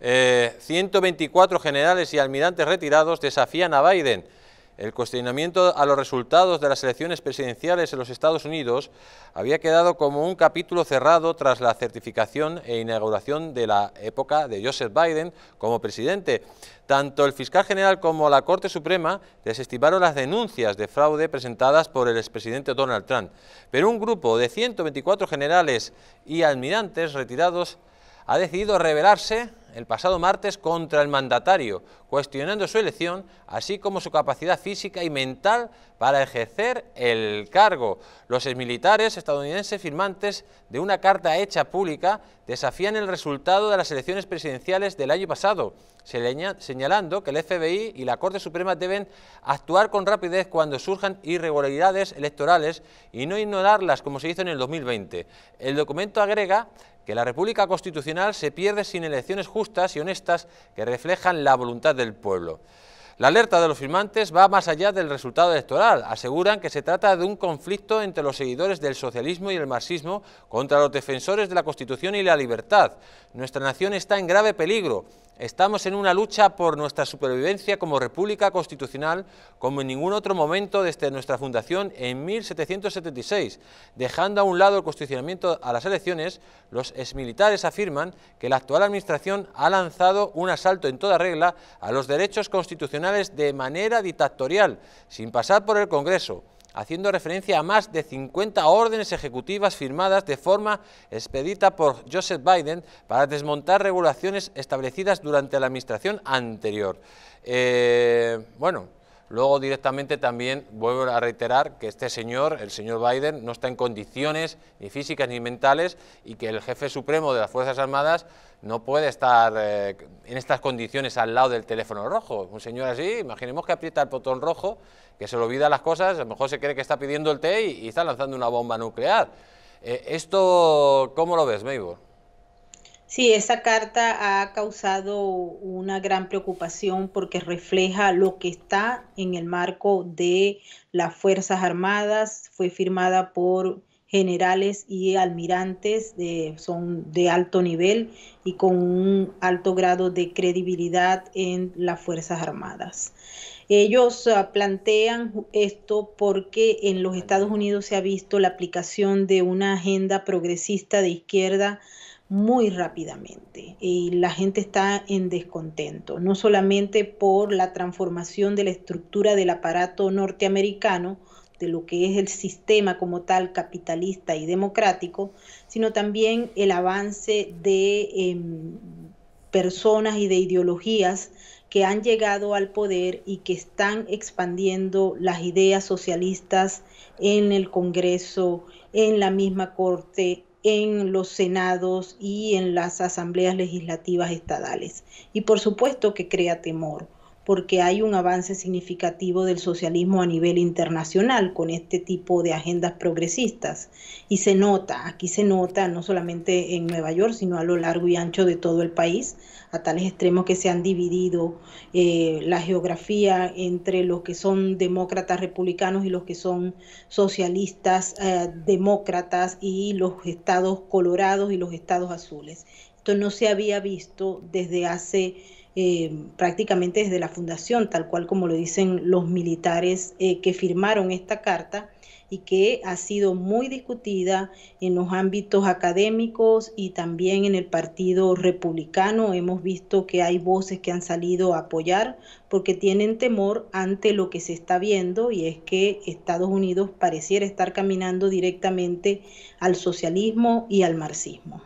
124 eh, generales y almirantes retirados desafían a Biden. El cuestionamiento a los resultados de las elecciones presidenciales en los Estados Unidos había quedado como un capítulo cerrado tras la certificación e inauguración de la época de Joseph Biden como presidente. Tanto el fiscal general como la Corte Suprema desestimaron las denuncias de fraude presentadas por el expresidente Donald Trump. Pero un grupo de 124 generales y almirantes retirados ha decidido rebelarse el pasado martes contra el mandatario, cuestionando su elección, así como su capacidad física y mental para ejercer el cargo. Los exmilitares estadounidenses firmantes de una carta hecha pública desafían el resultado de las elecciones presidenciales del año pasado, señalando que el FBI y la Corte Suprema deben actuar con rapidez cuando surjan irregularidades electorales y no ignorarlas como se hizo en el 2020. El documento agrega que la República Constitucional se pierde sin elecciones justas y honestas que reflejan la voluntad del pueblo. La alerta de los firmantes va más allá del resultado electoral. Aseguran que se trata de un conflicto entre los seguidores del socialismo y el marxismo contra los defensores de la Constitución y la libertad. Nuestra nación está en grave peligro. Estamos en una lucha por nuestra supervivencia como república constitucional como en ningún otro momento desde nuestra fundación en 1776. Dejando a un lado el constitucionamiento a las elecciones, los exmilitares afirman que la actual administración ha lanzado un asalto en toda regla a los derechos constitucionales de manera dictatorial, sin pasar por el Congreso haciendo referencia a más de 50 órdenes ejecutivas firmadas de forma expedita por Joseph Biden para desmontar regulaciones establecidas durante la administración anterior. Eh, bueno, Luego directamente también vuelvo a reiterar que este señor, el señor Biden, no está en condiciones ni físicas ni mentales y que el jefe supremo de las Fuerzas Armadas no puede estar eh, en estas condiciones al lado del teléfono rojo. Un señor así, imaginemos que aprieta el botón rojo, que se le olvida las cosas, a lo mejor se cree que está pidiendo el té y, está lanzando una bomba nuclear. Eh, ¿Esto cómo lo ves, Maybor? Sí, esa carta ha causado una gran preocupación porque refleja lo que está en el marco de las Fuerzas Armadas. Fue firmada por generales y almirantes, de, son de alto nivel y con un alto grado de credibilidad en las Fuerzas Armadas. Ellos ah, plantean esto porque en los Estados Unidos se ha visto la aplicación de una agenda progresista de izquierda muy rápidamente y la gente está en descontento, no solamente por la transformación de la estructura del aparato norteamericano, de lo que es el sistema como tal capitalista y democrático, sino también el avance de em, personas y de ideologías que han llegado al poder y que están expandiendo las ideas socialistas en el Congreso, en la misma Corte, en los senados y en las asambleas legislativas estadales. Y por supuesto que crea temor, porque hay un avance significativo del socialismo a nivel internacional con este tipo de agendas progresistas. Y se nota, aquí se nota no solamente en Nueva York, sino a lo largo y ancho de todo el país, a tales extremos que se han dividido eh, la geografía entre los que son demócratas republicanos y los que son socialistas eh, demócratas y los estados colorados y los estados azules. Esto no se había visto desde hace eh, prácticamente desde la fundación, tal cual como lo dicen los militares que firmaron esta carta y que ha sido muy discutida en los ámbitos académicos y también en el Partido Republicano. Hemos visto que hay voces que han salido a apoyar porque tienen temor ante lo que se está viendo y es que Estados Unidos pareciera estar caminando directamente al socialismo y al marxismo.